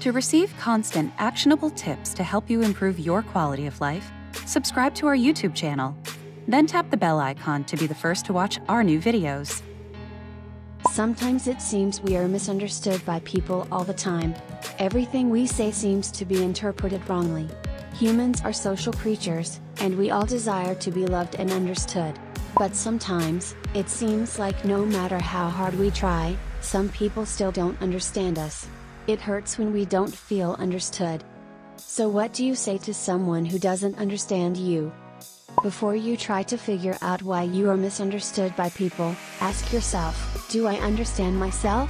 To receive constant, actionable tips to help you improve your quality of life, subscribe to our YouTube channel. Then tap the bell icon to be the first to watch our new videos. Sometimes it seems we are misunderstood by people all the time. Everything we say seems to be interpreted wrongly. Humans are social creatures, and we all desire to be loved and understood. But sometimes, it seems like no matter how hard we try, some people still don't understand us. It hurts when we don't feel understood. So, what do you say to someone who doesn't understand you? Before you try to figure out why you are misunderstood by people, ask yourself Do I understand myself?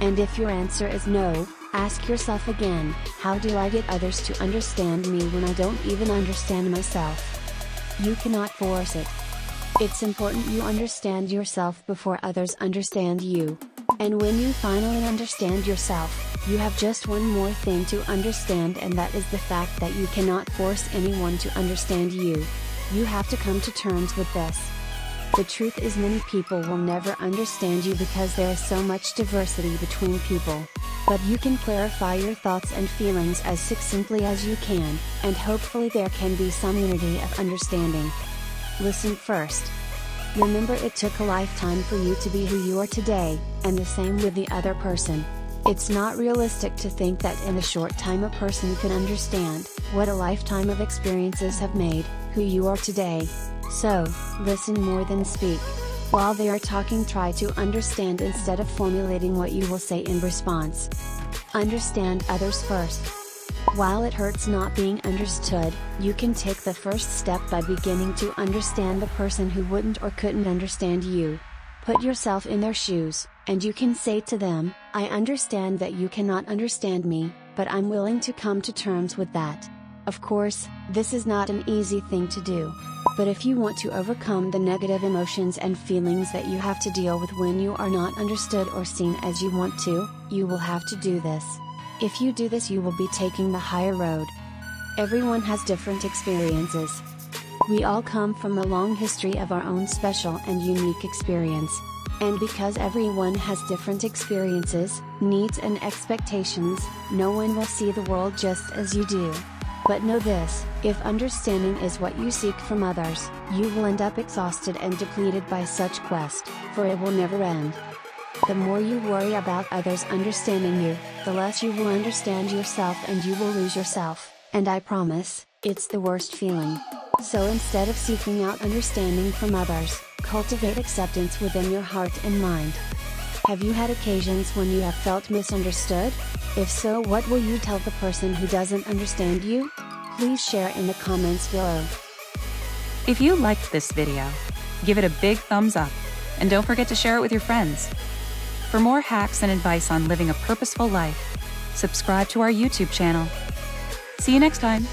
And if your answer is no, ask yourself again How do I get others to understand me when I don't even understand myself? You cannot force it. It's important you understand yourself before others understand you. And when you finally understand yourself, you have just one more thing to understand, and that is the fact that you cannot force anyone to understand you. You have to come to terms with this. The truth is, many people will never understand you because there is so much diversity between people. But you can clarify your thoughts and feelings as succinctly as you can, and hopefully there can be some unity of understanding. Listen first. Remember it took a lifetime for you to be who you are today, and the same with the other person. It's not realistic to think that in a short time a person can understand what a lifetime of experiences have made who you are today. So, listen more than speak. While they are talking, try to understand instead of formulating what you will say in response. Understand others first. While it hurts not being understood, you can take the first step by beginning to understand the person who wouldn't or couldn't understand you. Put yourself in their shoes, and you can say to them, I understand that you cannot understand me, but I'm willing to come to terms with that. Of course, this is not an easy thing to do. But if you want to overcome the negative emotions and feelings that you have to deal with when you are not understood or seen as you want to, you will have to do this. If you do this, you will be taking the higher road. Everyone has different experiences. We all come from a long history of our own special and unique experience. And because everyone has different experiences, needs, and expectations, no one will see the world just as you do. But know this if understanding is what you seek from others, you will end up exhausted and depleted by such quest, for it will never end. The more you worry about others understanding you, the less you will understand yourself and you will lose yourself, and I promise, it's the worst feeling. So instead of seeking out understanding from others, cultivate acceptance within your heart and mind. Have you had occasions when you have felt misunderstood? If so, what will you tell the person who doesn't understand you? Please share in the comments below. If you liked this video, give it a big thumbs up, and don't forget to share it with your friends. For more hacks and advice on living a purposeful life, subscribe to our YouTube channel. See you next time.